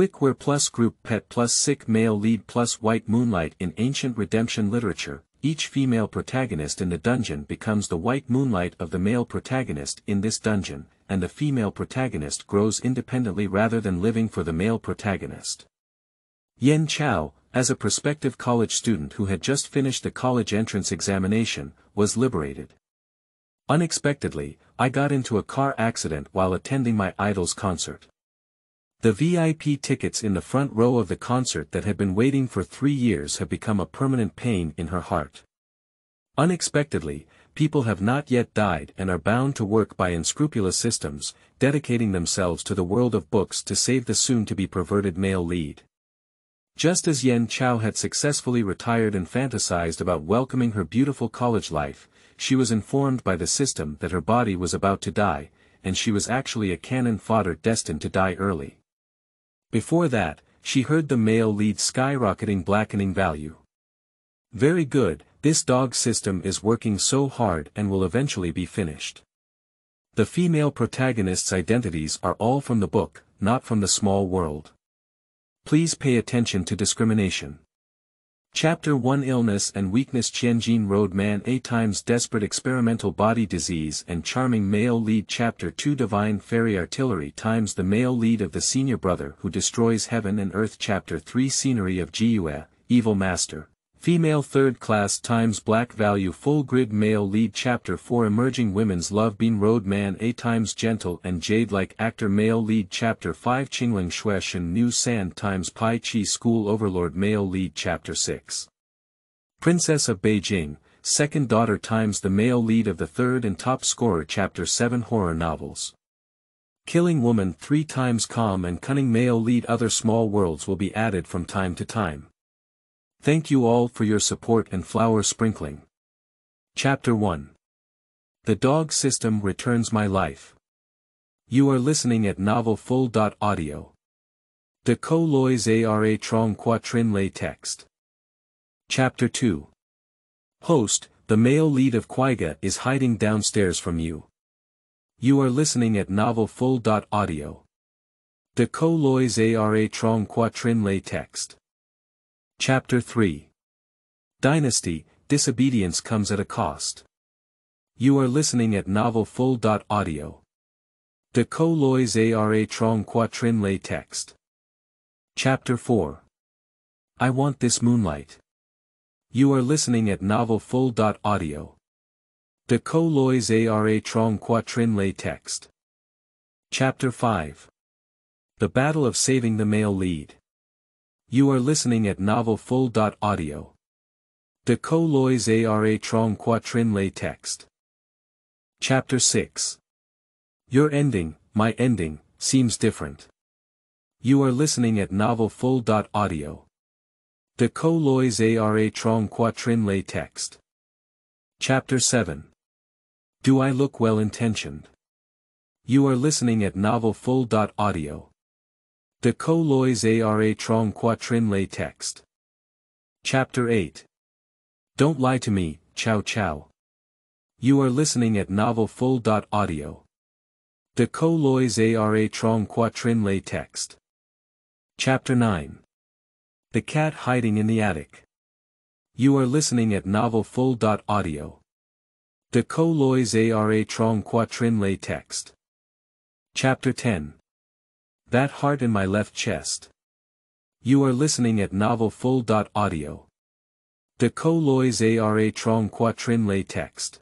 Quickware plus group pet plus sick male lead plus white moonlight in ancient redemption literature, each female protagonist in the dungeon becomes the white moonlight of the male protagonist in this dungeon, and the female protagonist grows independently rather than living for the male protagonist. Yan Chao, as a prospective college student who had just finished the college entrance examination, was liberated. Unexpectedly, I got into a car accident while attending my idol's concert. The VIP tickets in the front row of the concert that had been waiting for three years have become a permanent pain in her heart. Unexpectedly, people have not yet died and are bound to work by unscrupulous systems, dedicating themselves to the world of books to save the soon-to-be perverted male lead. Just as Yan Chao had successfully retired and fantasized about welcoming her beautiful college life, she was informed by the system that her body was about to die, and she was actually a cannon fodder destined to die early. Before that, she heard the male lead skyrocketing blackening value. Very good, this dog system is working so hard and will eventually be finished. The female protagonists' identities are all from the book, not from the small world. Please pay attention to discrimination. Chapter 1 Illness and Weakness Tianjin Road Man A times Desperate Experimental Body Disease and Charming Male Lead Chapter 2 Divine Fairy Artillery times The Male Lead of the Senior Brother Who Destroys Heaven and Earth Chapter 3 Scenery of Jiyue, Evil Master, Female Third Class times Black Value Full Grid Male Lead Chapter 4 Emerging Women's Love Bean Road Man A times Gentle and Jade-like Actor Male Lead Chapter 5 Qingling Shueshan New Sand times Pai Chi School Overlord Male Lead Chapter 6 Princess of Beijing, Second Daughter times the Male Lead of the Third and Top Scorer Chapter 7 Horror Novels Killing Woman Three times Calm and Cunning Male Lead Other small worlds will be added from time to time. Thank you all for your support and flower sprinkling. Chapter 1 The Dog System Returns My Life. You are listening at Novel Full. Audio. De Co Lois Ara Trong Quatrin Lay Text. Chapter 2 Host, the male lead of Kuaiga is hiding downstairs from you. You are listening at Novel Full. Audio. De Co Lois Ara Trong Quatrin Lay Text. Chapter 3 Dynasty, Disobedience Comes at a Cost. You are listening at Novel Full. Audio. De Co Lois Ara Trong Quatrin Lay Text. Chapter 4 I Want This Moonlight. You are listening at Novel Full. Audio. De Co Lois Ara Trong Quatrin Lay Text. Chapter 5 The Battle of Saving the Male Lead. You are listening at Novel Full. Audio. De Co Lois Ara Trong Quatrin Lay Text. Chapter 6 Your ending, my ending, seems different. You are listening at Novel Full. Audio. De Co Lois Ara Trong Quatrin Lay Text. Chapter 7 Do I look well intentioned? You are listening at Novel Full. Audio. De Co Lois Ara Trong Quatrin Lay Text. Chapter 8. Don't lie to me, Chao Chao. You are listening at Novel Full. Audio. De Co Lois Ara Trong Quatrin Lay Text. Chapter 9. The Cat Hiding in the Attic. You are listening at Novel Full. Audio. De Co Lois Ara Trong Quatrin Lay Text. Chapter 10. That heart in my left chest. You are listening at Novel Full. Audio. De Co Lois Ara Trong Quatrin Lay Text.